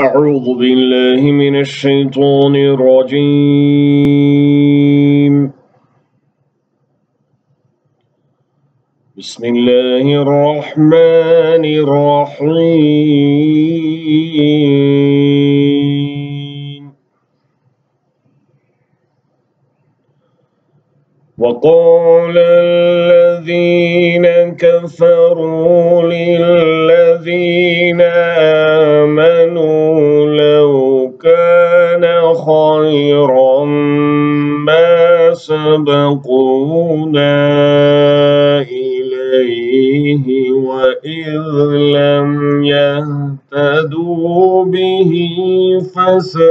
أعوذ بالله من الشيطان الرجيم. بسم الله الرحمن الرحيم. وقال الذين كفروا سبقونا إليه وإذ لم يهتدوا به فسيقولون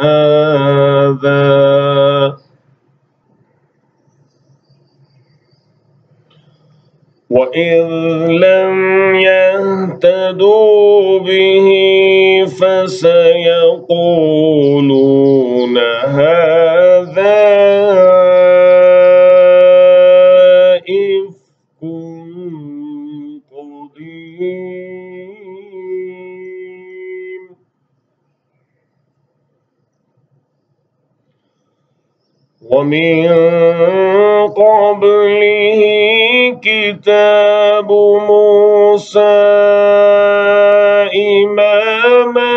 هذا. وإذ لم يهتدوا به فسيقولون هذا. ومن قبله كتاب موسى إماما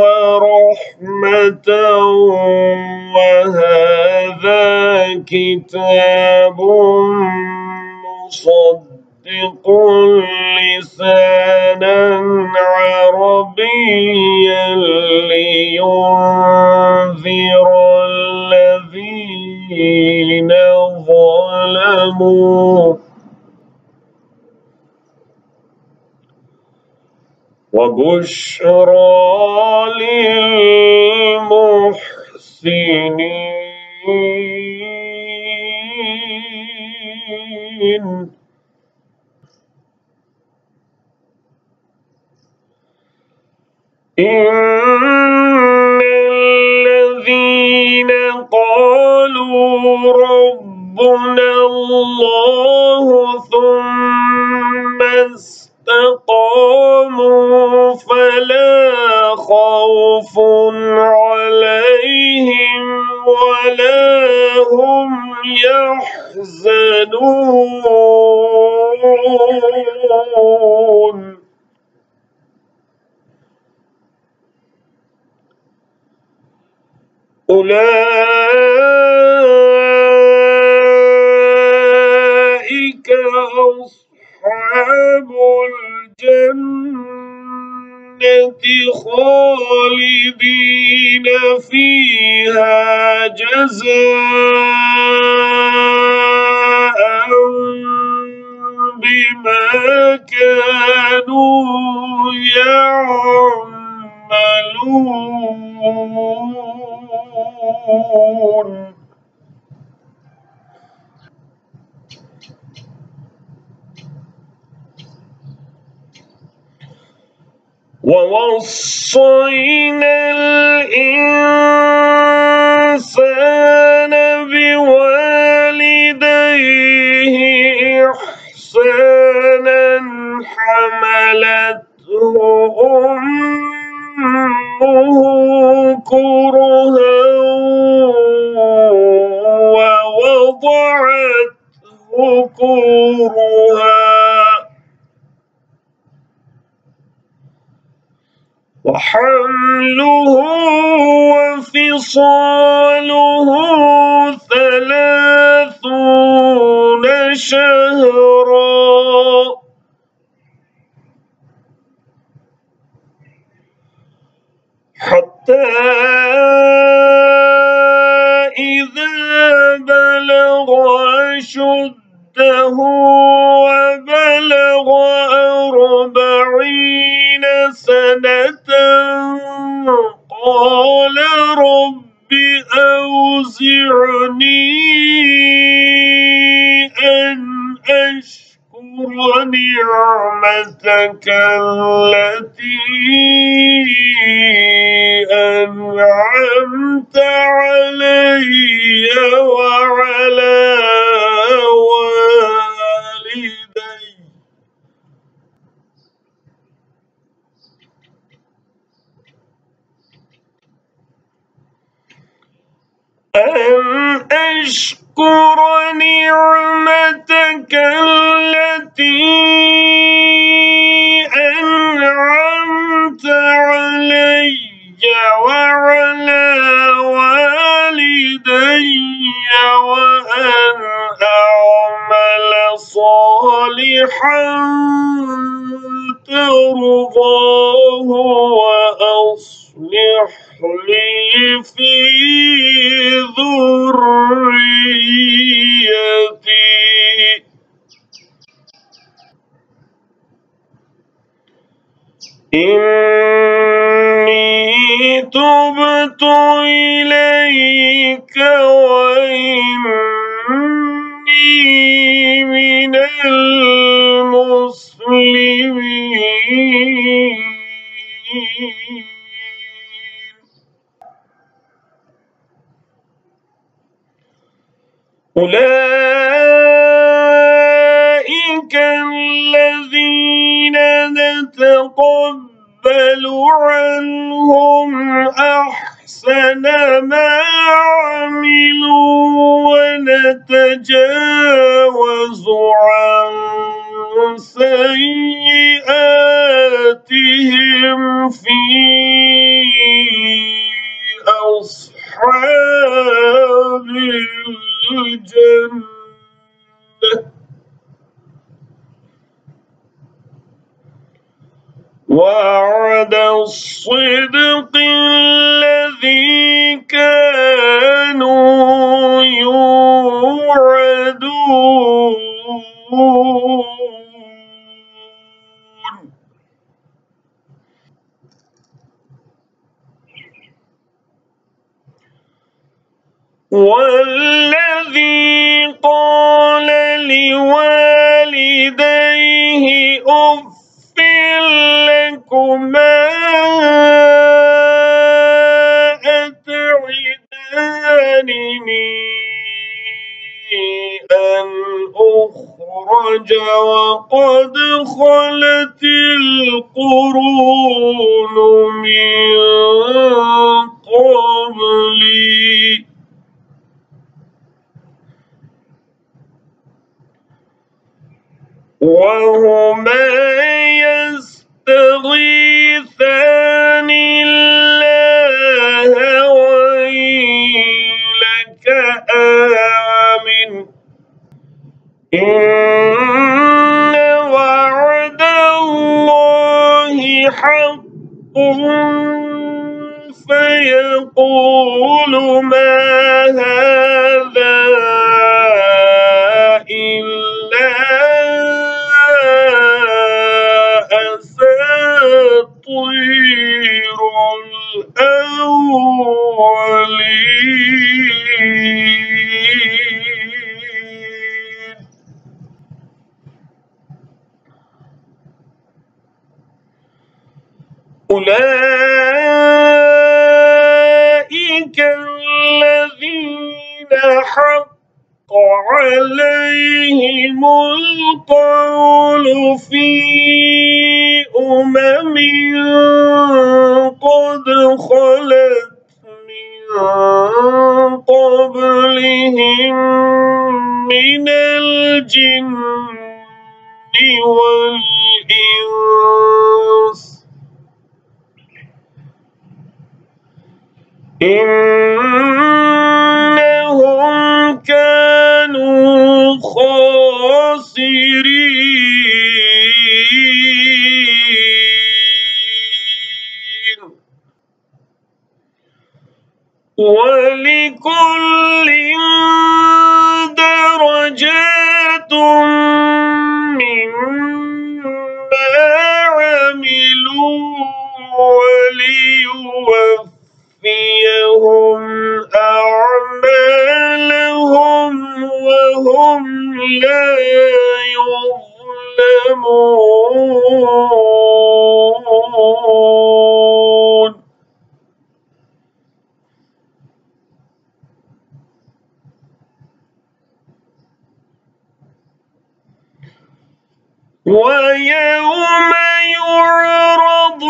ورحمة وهذا كتاب مصدق لسانا عربيا لينذر الذين ظلموا. وبشرى ربنا الله ثم استقاموا فلا خوف عليهم ولا هم يحزنون. أولئك أصحاب الجنة خالدين فيها جزاء ووصينا الإنسان بوالديه إحسانا حملته أمه كرها. شهرا حتى إذا بلغ أشده وبلغ أربعين سنة التي أنعمت علي وعلى والدي. أن أشكر نعمتك صالحا ترضاه وأصلح لي في ذريتي. إني تبت إليك وإني من المسلمين أولئك الذين نتقبل عنهم أحسن ما وعد الصدق الذي كانوا يوعدون والذي قال لوالديه أخرج وقد خلت القرون من قبلي. وهما حق فيقول أولئك الذين حق عليهم القول في أمم قد خلت من قبلهم من الجن والإنس. إنهم يظلمون ويوم يعرض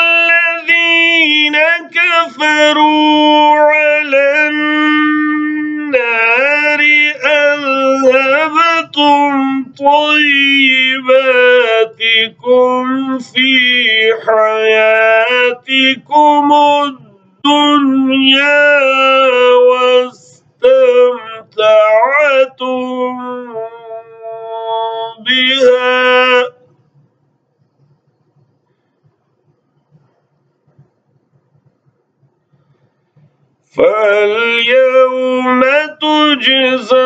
الذين كفروا Jesus.